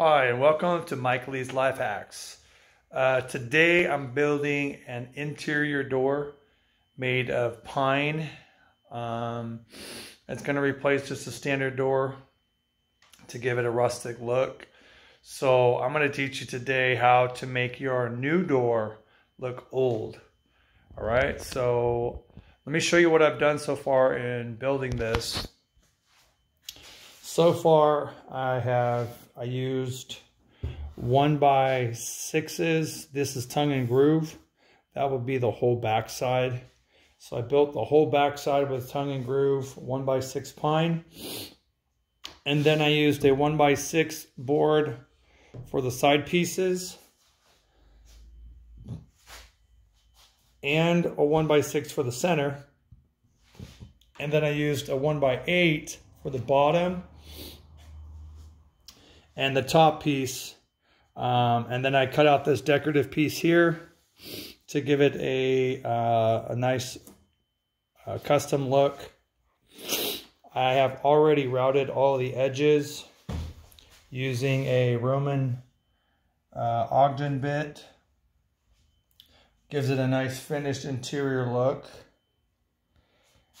Hi, and welcome to Mike Lee's Life Hacks. Uh, today I'm building an interior door made of pine. Um, it's going to replace just a standard door to give it a rustic look. So I'm going to teach you today how to make your new door look old. All right, so let me show you what I've done so far in building this. So far, I have I used one by sixes. This is tongue and groove. That would be the whole backside. So I built the whole backside with tongue and groove, one by six pine. And then I used a one by six board for the side pieces. And a one by six for the center. And then I used a one by eight for the bottom and the top piece. Um, and then I cut out this decorative piece here to give it a, uh, a nice uh, custom look. I have already routed all the edges using a Roman uh, ogee bit. Gives it a nice finished interior look.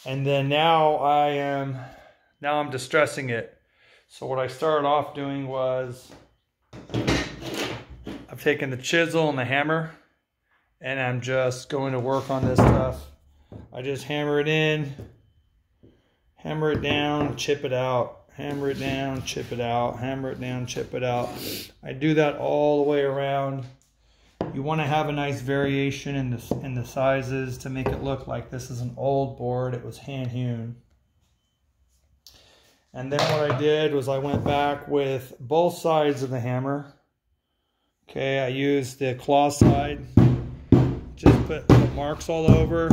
And then now I am, now I'm distressing it. So what I started off doing was I've taken the chisel and the hammer and I'm just going to work on this stuff. I just hammer it in, hammer it down, chip it out, hammer it down, chip it out, hammer it down, chip it out. I do that all the way around. You want to have a nice variation in the, in the sizes to make it look like this is an old board. It was hand hewn. And then what I did was I went back with both sides of the hammer. Okay, I used the claw side, just put the marks all over.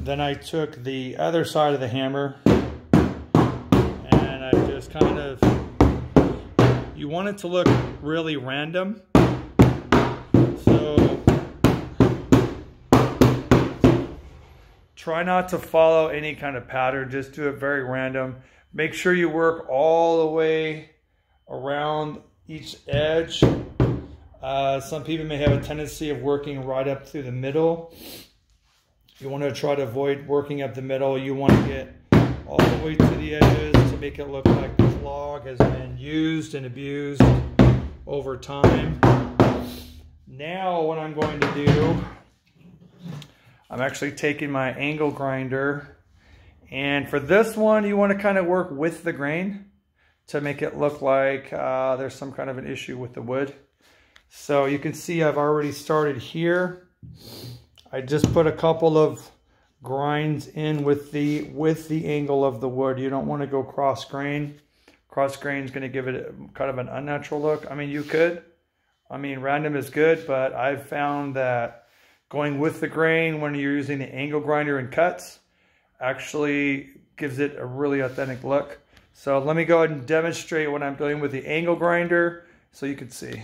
Then I took the other side of the hammer and I just kind of, you want it to look really random. Try not to follow any kind of pattern. Just do it very random. Make sure you work all the way around each edge. Uh, some people may have a tendency of working right up through the middle. You want to try to avoid working up the middle. You want to get all the way to the edges to make it look like this log has been used and abused over time. Now what I'm going to do I'm actually taking my angle grinder. And for this one, you want to kind of work with the grain to make it look like uh, there's some kind of an issue with the wood. So you can see I've already started here. I just put a couple of grinds in with the with the angle of the wood. You don't want to go cross grain. Cross grain is going to give it kind of an unnatural look. I mean, you could. I mean, random is good, but I've found that Going with the grain when you're using the angle grinder and cuts actually gives it a really authentic look. So let me go ahead and demonstrate what I'm doing with the angle grinder so you can see.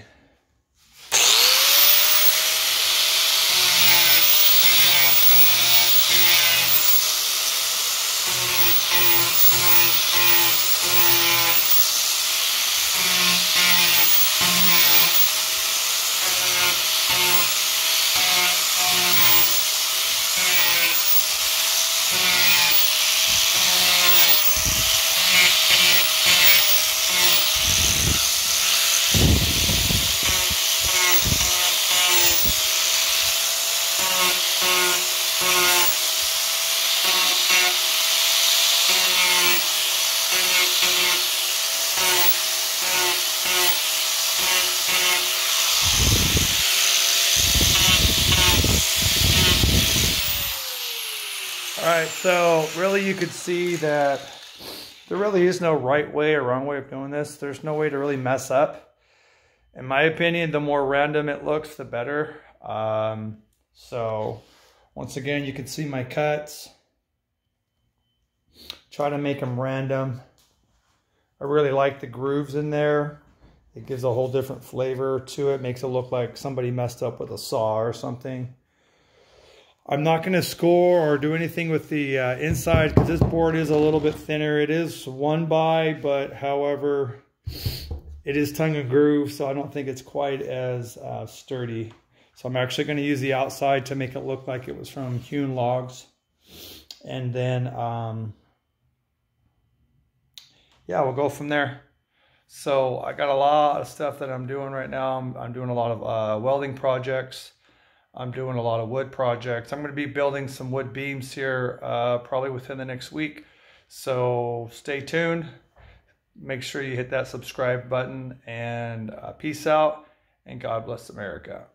All right, so really you could see that there really is no right way or wrong way of doing this. There's no way to really mess up. In my opinion, the more random it looks, the better. Um, so once again, you can see my cuts. Try to make them random. I really like the grooves in there. It gives a whole different flavor to it. Makes it look like somebody messed up with a saw or something. I'm not going to score or do anything with the uh, inside because this board is a little bit thinner. It is one by, but however, it is tongue and groove, so I don't think it's quite as uh, sturdy. So I'm actually going to use the outside to make it look like it was from hewn logs. And then, um, yeah, we'll go from there. So I got a lot of stuff that I'm doing right now. I'm, I'm doing a lot of uh, welding projects. I'm doing a lot of wood projects. I'm going to be building some wood beams here uh, probably within the next week. So stay tuned. Make sure you hit that subscribe button and uh, peace out and God bless America.